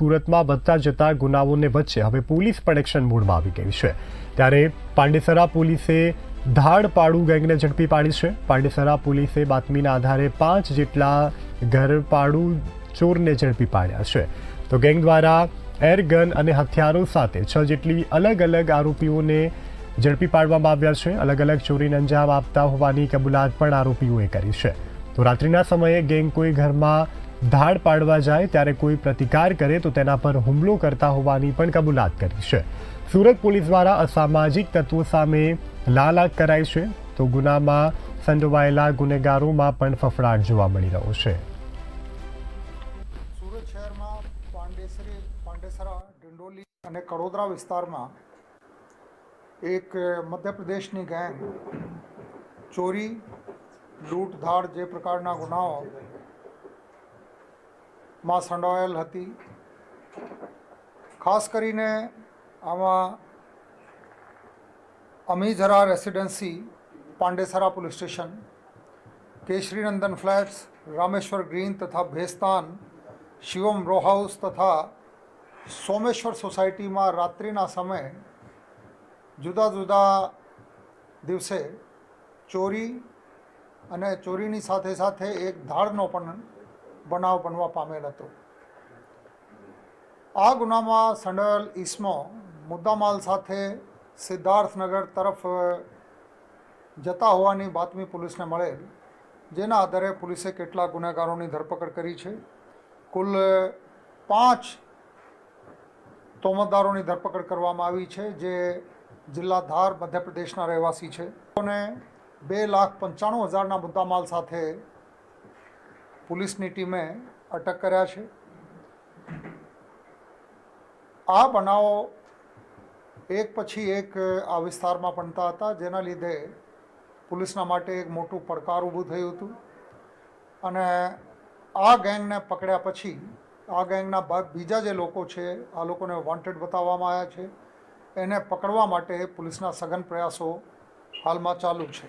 સુરતમાં વધતા જતા ગુનાઓને વચ્ચે હવે પોલીસ પણ એક્શન મોડમાં આવી ગઈ છે. ત્યારે પાંડેસરા પોલીસે ધાડપાડુ ગેંગને ઝડપી પાડી છે. પાંડેસરા પોલીસે બાતમીના આધારે પાંચ જેટલા ઘરપાડુ ચોરને ઝડપી પાડ્યા છે. તો ગેંગ દ્વારા એરગન અને હથિયારો સાથે છ જેટલી અલગ અલગ આરોપીઓને ઝડપી પાડવામાં આવ્યા છે. અલગ અલગ ચોરીને અંજામ આપતા હોવાની કબૂલાત પણ આરોપીઓએ કરી છે. તો રાત્રિના સમયે ગેંગ કોઈ ઘરમાં ધાડ પાડવા જાય ત્યારે કોઈ પ્રતિકાર કરે તો તેના પર હુમલો કરતા હોવાની પણ કબૂલાત કરી છે. સુરત પોલીસ દ્વારા અસામાજિક તત્વો સામે લાલાક કરાઈ છે તો ગુનામાં સંડોવાયેલા ગુનેગારોમાં પણ ફફડાટ જોવા મળી રહ્યો છે. સુરત શહેરમાં પાંડેસરી, પાંડેસરા, ડિંડોલી અને કડોદરા વિસ્તારમાં એક મધ્યપ્રદેશની ગેંગ ચોરી, લૂંટધાડ જે પ્રકારના ગુનાઓ માં સંડોવાયેલ હતી. ખાસ કરીને આમાં Amizara residency, Pandesara police station, Kesharinandan flats, Rameshwar green તથા ભેસ્તાન, શિવમ રો હાઉસ તથા સોમેશ્વર સોસાયટીમાં રાત્રિના સમયે જુદા જુદા દિવસે ચોરી અને ચોરીની સાથે સાથે એક ધાડનો પણ બનાવ બનવા પામેલ હતો. આ ગુનામાં સંડોયેલ ઈસમો મુદ્દામાલ સાથે સિદ્ધાર્થનગર તરફ જતા હોવાની બાતમી પોલીસને મળેલ. જેના આધારે પોલીસે કેટલાક ગુનેગારોની ધરપકડ કરી છે. કુલ પાંચ તોમતદારોની ધરપકડ કરવામાં આવી છે, જે જિલ્લા ધાર મધ્યપ્રદેશના રહેવાસી છે. અને બે લાખ પંચાણું હજારના મુદ્દામાલ સાથે પોલીસની ટીમે અટક કર્યા છે. આ બનાવો એક પછી એક આ વિસ્તારમાં બનતા હતા, જેના લીધે પોલીસના માટે એક મોટું પડકાર ઊભું થયું હતું. અને આ ગેંગને પકડ્યા પછી, આ ગેંગના બીજા જે લોકો છે, આ લોકોને વોન્ટેડ બતાવવામાં આવ્યા છે. એને પકડવા માટે પોલીસના સઘન પ્રયાસો હાલમાં ચાલુ છે.